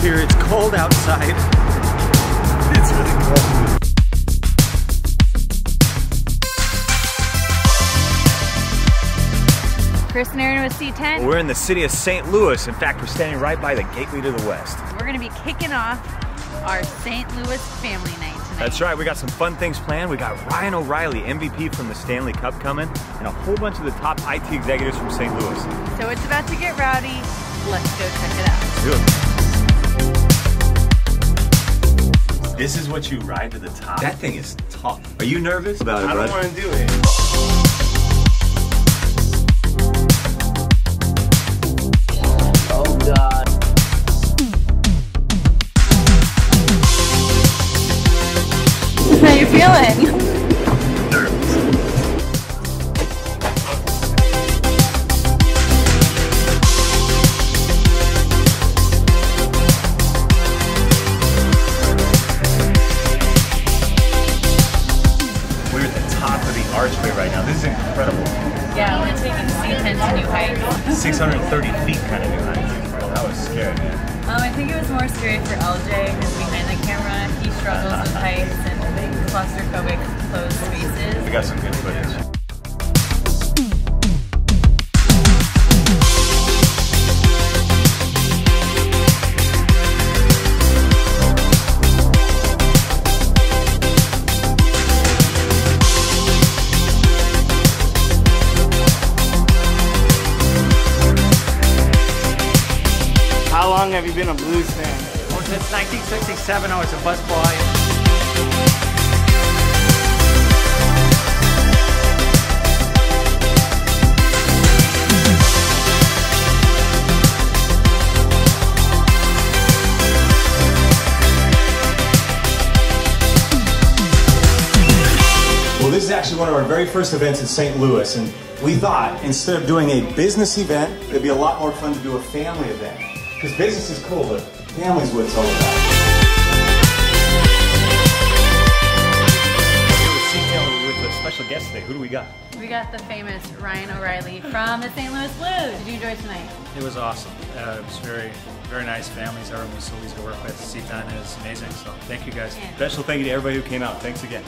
here. It's cold outside. It's really cold. Chris and Aaron with C10. We're in the city of St. Louis. In fact, we're standing right by the gateway to the west. We're gonna be kicking off our St. Louis family night tonight. That's right, we got some fun things planned. We got Ryan O'Reilly, MVP from the Stanley Cup coming, and a whole bunch of the top IT executives from St. Louis. So it's about to get rowdy. Let's go check it out. Dude. This is what you ride to the top. That thing is tough. Are you nervous about it, I don't bud? want to do it. Oh God. How you feeling? Archway right now. This is incredible. Yeah, we're taking C10 to new heights. 630 feet kind of new height. That was scary, man. Um, I think it was more scary for LJ because behind long have you been a blues fan? Well, since 1967, I was a busboy. Well, this is actually one of our very first events in St. Louis, and we thought instead of doing a business event, it'd be a lot more fun to do a family event. Because business is cool, but family's what it's all about. Here with C10 with a special guest today. Who do we got? We got the famous Ryan O'Reilly from the St. Louis Blues. Did you enjoy tonight? It was awesome. Uh, it was very, very nice families. Everyone was so easy to work with. C10 is amazing. So thank you guys. Yeah. Special thank you to everybody who came out. Thanks again.